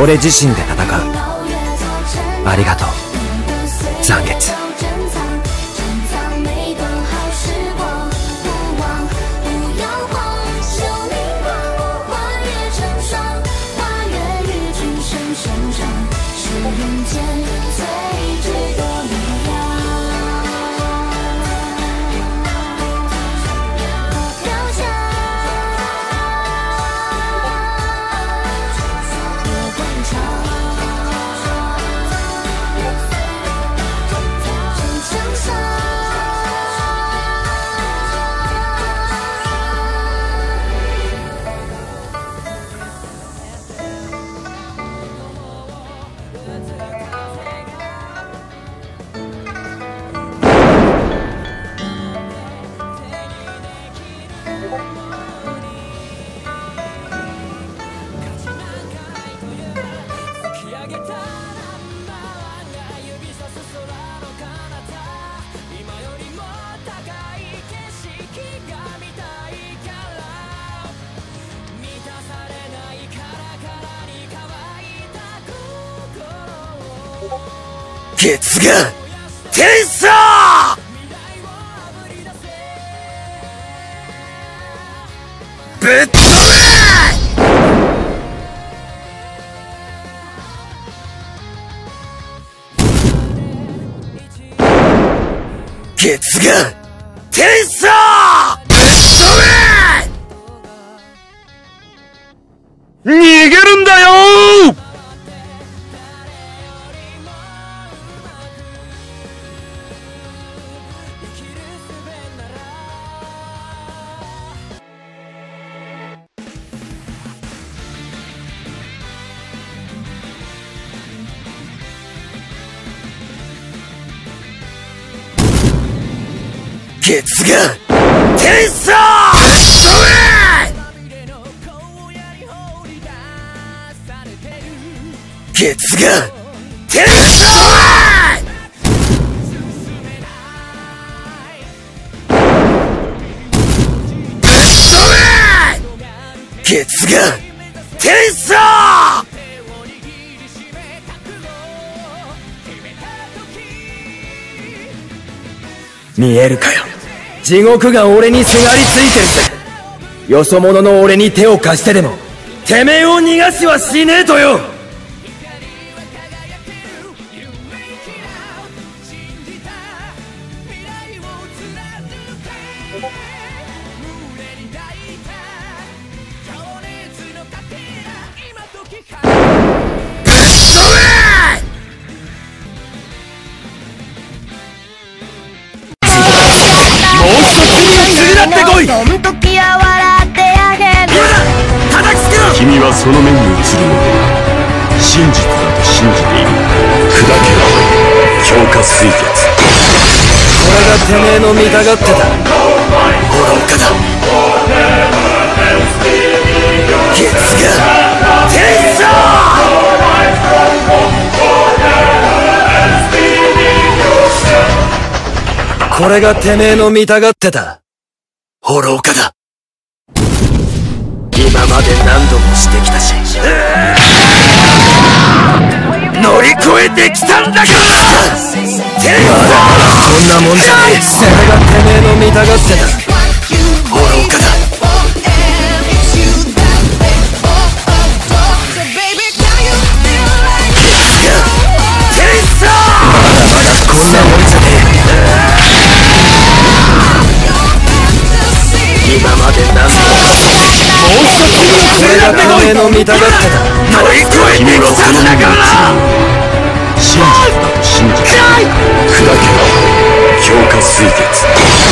俺自身で戦う。ありがとう。残月。月が天差ぶっ飛べ!月がケツが天差ケツが天差ケツが天差見えるかよ。地獄が俺にすがりついてるぜ。よそ者の俺に手を貸してでもてめえを逃がしはしねえとよ。その目に映るので真実だと信じている。砕けろ。強化水月これがてめえの見たがってた。愚かだ。月が。天これがてめえの見たがってた。愚かだ。今まで何度もしてきたし。乗り越えてきたんだから。こんなもんじゃねえそれがてめえの見たがってたもう一つえこれがてめえの見たがってた乗り越えてきたんだから真実だと信じて砕けろ。強化水月